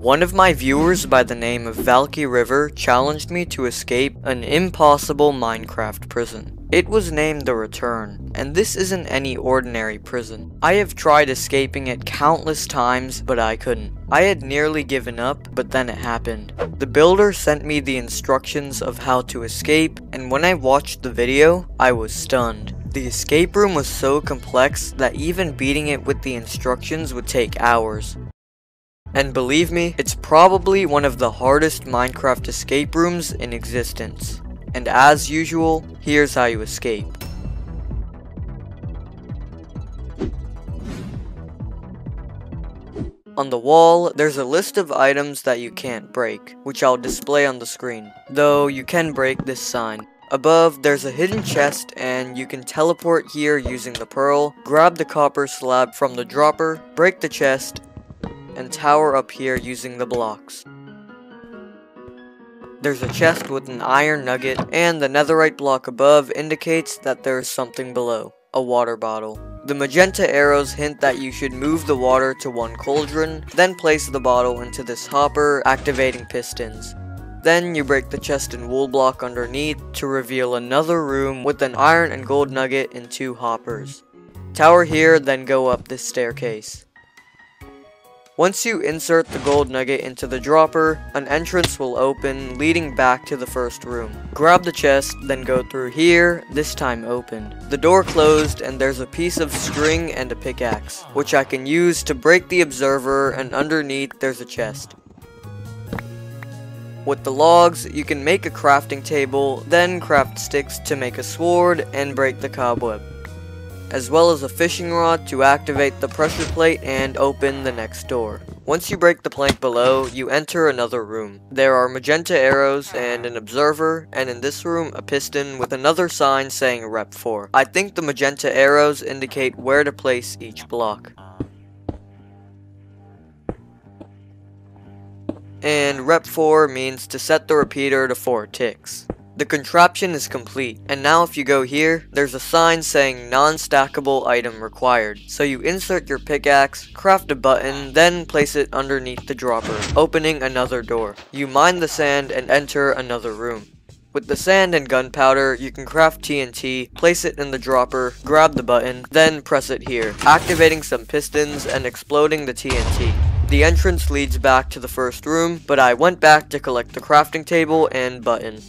One of my viewers by the name of Valky River challenged me to escape an impossible Minecraft prison. It was named The Return, and this isn't any ordinary prison. I have tried escaping it countless times, but I couldn't. I had nearly given up, but then it happened. The builder sent me the instructions of how to escape, and when I watched the video, I was stunned. The escape room was so complex that even beating it with the instructions would take hours. And believe me, it's probably one of the hardest Minecraft escape rooms in existence. And as usual, here's how you escape. On the wall, there's a list of items that you can't break, which I'll display on the screen, though you can break this sign. Above, there's a hidden chest, and you can teleport here using the pearl, grab the copper slab from the dropper, break the chest, and tower up here using the blocks. There's a chest with an iron nugget, and the netherite block above indicates that there is something below, a water bottle. The magenta arrows hint that you should move the water to one cauldron, then place the bottle into this hopper, activating pistons. Then you break the chest and wool block underneath to reveal another room with an iron and gold nugget and two hoppers. Tower here, then go up this staircase. Once you insert the gold nugget into the dropper, an entrance will open, leading back to the first room. Grab the chest, then go through here, this time opened. The door closed, and there's a piece of string and a pickaxe, which I can use to break the observer, and underneath there's a chest. With the logs, you can make a crafting table, then craft sticks to make a sword, and break the cobweb as well as a fishing rod to activate the pressure plate and open the next door. Once you break the plank below, you enter another room. There are magenta arrows and an observer, and in this room a piston with another sign saying rep 4. I think the magenta arrows indicate where to place each block. And rep 4 means to set the repeater to 4 ticks. The contraption is complete, and now if you go here, there's a sign saying non-stackable item required. So you insert your pickaxe, craft a button, then place it underneath the dropper, opening another door. You mine the sand and enter another room. With the sand and gunpowder, you can craft TNT, place it in the dropper, grab the button, then press it here, activating some pistons and exploding the TNT. The entrance leads back to the first room, but I went back to collect the crafting table and button.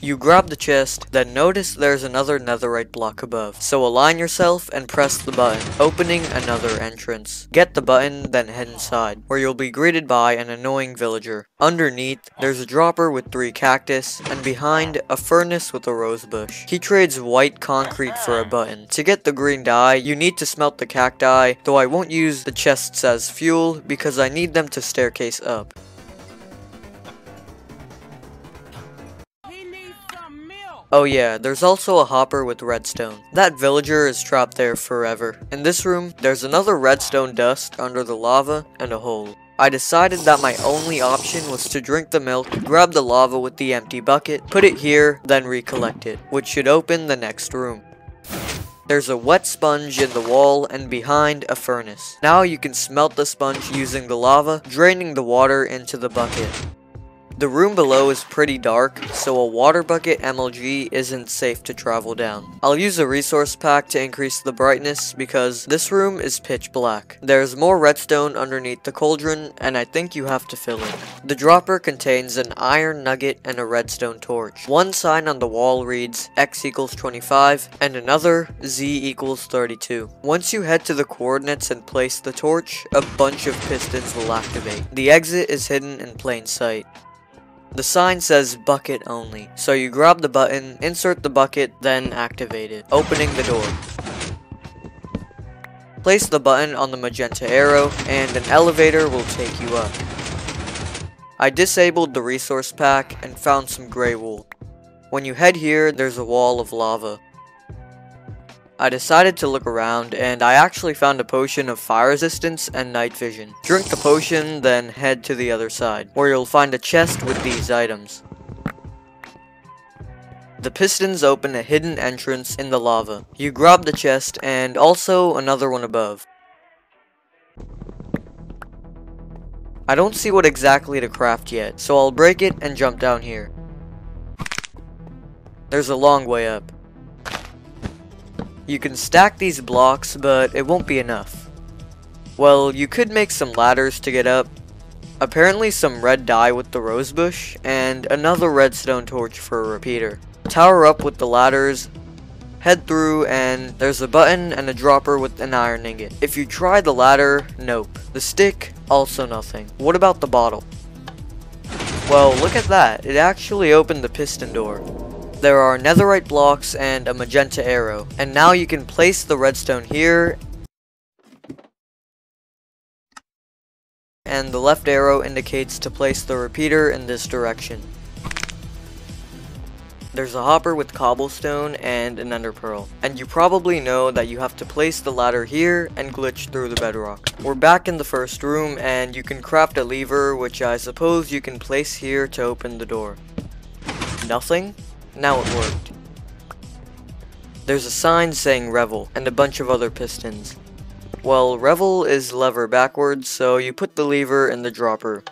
You grab the chest, then notice there's another netherite block above. So align yourself and press the button, opening another entrance. Get the button, then head inside, where you'll be greeted by an annoying villager. Underneath, there's a dropper with three cactus, and behind, a furnace with a rose bush. He trades white concrete for a button. To get the green dye, you need to smelt the cacti, though I won't use the chests as fuel, because I need them to staircase up. Oh yeah, there's also a hopper with redstone. That villager is trapped there forever. In this room, there's another redstone dust under the lava and a hole. I decided that my only option was to drink the milk, grab the lava with the empty bucket, put it here, then recollect it, which should open the next room. There's a wet sponge in the wall and behind a furnace. Now you can smelt the sponge using the lava, draining the water into the bucket. The room below is pretty dark, so a water bucket MLG isn't safe to travel down. I'll use a resource pack to increase the brightness because this room is pitch black. There's more redstone underneath the cauldron and I think you have to fill it. The dropper contains an iron nugget and a redstone torch. One sign on the wall reads x equals 25 and another z equals 32. Once you head to the coordinates and place the torch, a bunch of pistons will activate. The exit is hidden in plain sight. The sign says bucket only, so you grab the button, insert the bucket, then activate it, opening the door. Place the button on the magenta arrow, and an elevator will take you up. I disabled the resource pack and found some gray wool. When you head here, there's a wall of lava. I decided to look around and I actually found a potion of fire resistance and night vision. Drink the potion, then head to the other side, where you'll find a chest with these items. The pistons open a hidden entrance in the lava. You grab the chest and also another one above. I don't see what exactly to craft yet, so I'll break it and jump down here. There's a long way up. You can stack these blocks, but it won't be enough. Well, you could make some ladders to get up. Apparently some red dye with the rosebush, and another redstone torch for a repeater. Tower up with the ladders, head through, and there's a button and a dropper with an iron ingot. If you try the ladder, nope. The stick, also nothing. What about the bottle? Well, look at that. It actually opened the piston door. There are netherite blocks and a magenta arrow. And now you can place the redstone here. And the left arrow indicates to place the repeater in this direction. There's a hopper with cobblestone and an ender pearl. And you probably know that you have to place the ladder here and glitch through the bedrock. We're back in the first room and you can craft a lever which I suppose you can place here to open the door. Nothing? Now it worked. There's a sign saying Revel, and a bunch of other pistons. Well, Revel is lever backwards, so you put the lever in the dropper.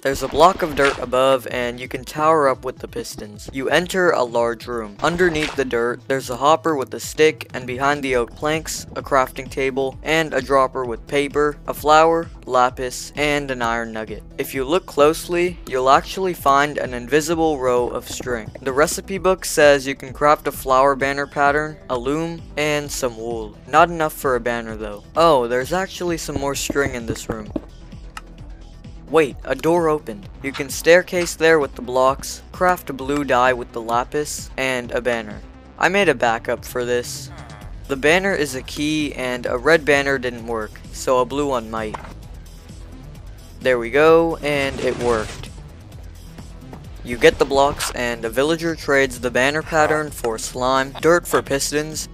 There's a block of dirt above and you can tower up with the pistons. You enter a large room. Underneath the dirt, there's a hopper with a stick and behind the oak planks, a crafting table, and a dropper with paper, a flower, lapis, and an iron nugget. If you look closely, you'll actually find an invisible row of string. The recipe book says you can craft a flower banner pattern, a loom, and some wool. Not enough for a banner though. Oh, there's actually some more string in this room. Wait, a door opened. You can staircase there with the blocks, craft a blue dye with the lapis, and a banner. I made a backup for this. The banner is a key and a red banner didn't work, so a blue one might. There we go, and it worked. You get the blocks and a villager trades the banner pattern for slime, dirt for pistons,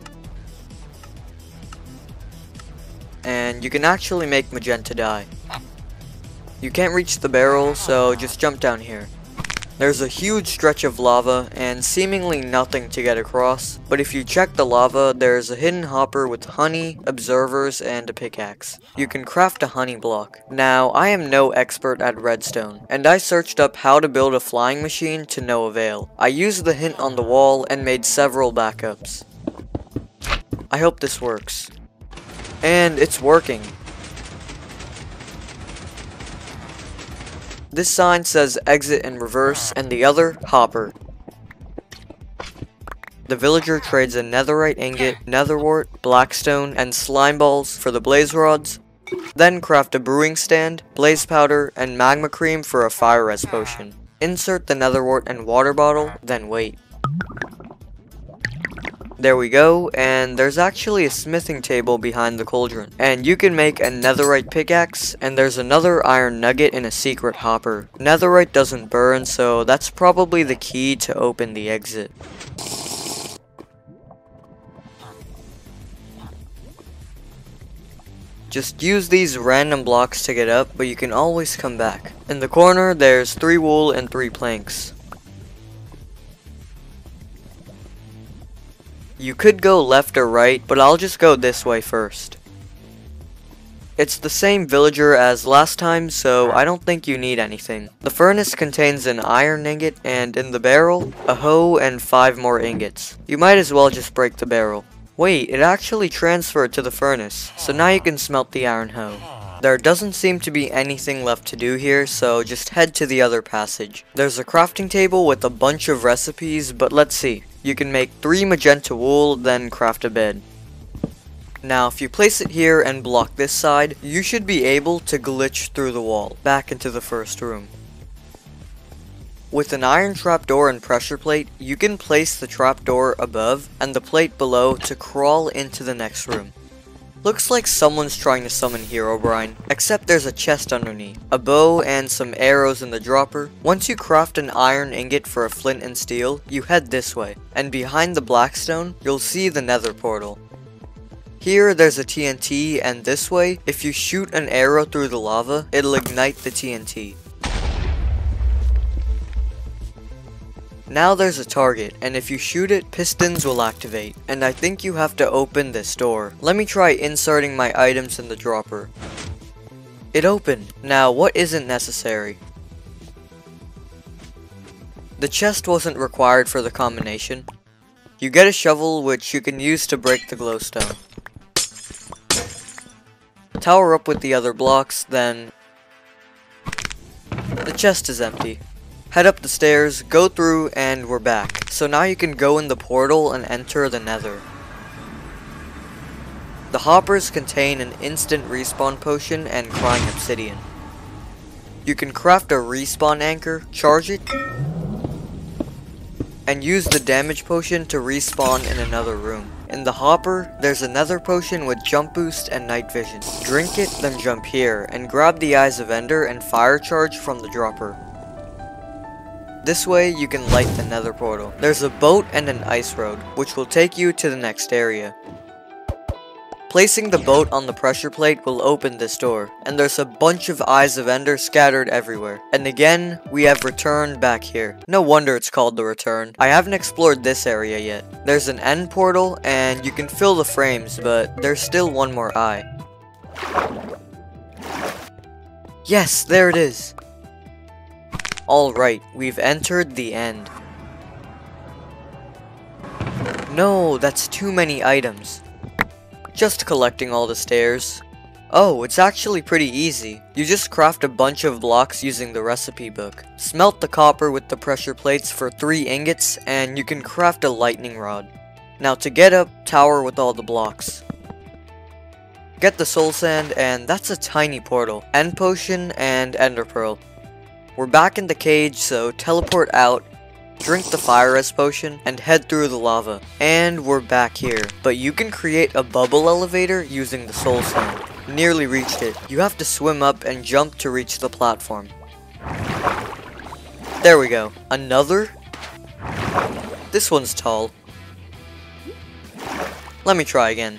and you can actually make magenta dye. You can't reach the barrel, so just jump down here. There's a huge stretch of lava and seemingly nothing to get across, but if you check the lava, there's a hidden hopper with honey, observers, and a pickaxe. You can craft a honey block. Now, I am no expert at redstone, and I searched up how to build a flying machine to no avail. I used the hint on the wall and made several backups. I hope this works. And it's working. This sign says exit in reverse, and the other, hopper. The villager trades a netherite ingot, nether wart, blackstone, and slime balls for the blaze rods. Then craft a brewing stand, blaze powder, and magma cream for a fire res potion. Insert the nether wart and water bottle, then wait. There we go, and there's actually a smithing table behind the cauldron. And you can make a netherite pickaxe, and there's another iron nugget in a secret hopper. Netherite doesn't burn, so that's probably the key to open the exit. Just use these random blocks to get up, but you can always come back. In the corner, there's 3 wool and 3 planks. You could go left or right, but I'll just go this way first. It's the same villager as last time, so I don't think you need anything. The furnace contains an iron ingot, and in the barrel, a hoe and 5 more ingots. You might as well just break the barrel. Wait, it actually transferred to the furnace, so now you can smelt the iron hoe. There doesn't seem to be anything left to do here, so just head to the other passage. There's a crafting table with a bunch of recipes, but let's see. You can make 3 magenta wool, then craft a bed. Now, if you place it here and block this side, you should be able to glitch through the wall, back into the first room. With an iron trapdoor and pressure plate, you can place the trapdoor above and the plate below to crawl into the next room. Looks like someone's trying to summon Herobrine, except there's a chest underneath, a bow and some arrows in the dropper. Once you craft an iron ingot for a flint and steel, you head this way, and behind the blackstone, you'll see the nether portal. Here there's a TNT and this way, if you shoot an arrow through the lava, it'll ignite the TNT. Now there's a target, and if you shoot it, pistons will activate. And I think you have to open this door. Let me try inserting my items in the dropper. It opened. Now, what isn't necessary? The chest wasn't required for the combination. You get a shovel which you can use to break the glowstone. Tower up with the other blocks, then... The chest is empty. Head up the stairs, go through, and we're back. So now you can go in the portal and enter the nether. The hoppers contain an instant respawn potion and crying obsidian. You can craft a respawn anchor, charge it, and use the damage potion to respawn in another room. In the hopper, there's another potion with jump boost and night vision. Drink it, then jump here, and grab the Eyes of Ender and fire charge from the dropper. This way, you can light the nether portal. There's a boat and an ice road, which will take you to the next area. Placing the boat on the pressure plate will open this door, and there's a bunch of Eyes of Ender scattered everywhere. And again, we have returned back here. No wonder it's called the return. I haven't explored this area yet. There's an end portal, and you can fill the frames, but there's still one more eye. Yes, there it is. Alright, we've entered the end. No, that's too many items. Just collecting all the stairs. Oh, it's actually pretty easy. You just craft a bunch of blocks using the recipe book. Smelt the copper with the pressure plates for 3 ingots, and you can craft a lightning rod. Now to get up, tower with all the blocks. Get the soul sand, and that's a tiny portal. End potion and ender pearl. We're back in the cage, so teleport out drink the fire res potion, and head through the lava. And we're back here. But you can create a bubble elevator using the soul sand. Nearly reached it. You have to swim up and jump to reach the platform. There we go. Another? This one's tall. Let me try again.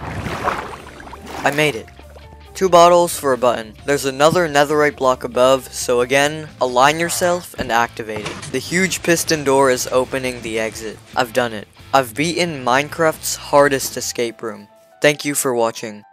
I made it. Two bottles for a button. There's another netherite block above, so again, align yourself and activate it. The huge piston door is opening the exit. I've done it. I've beaten Minecraft's hardest escape room. Thank you for watching.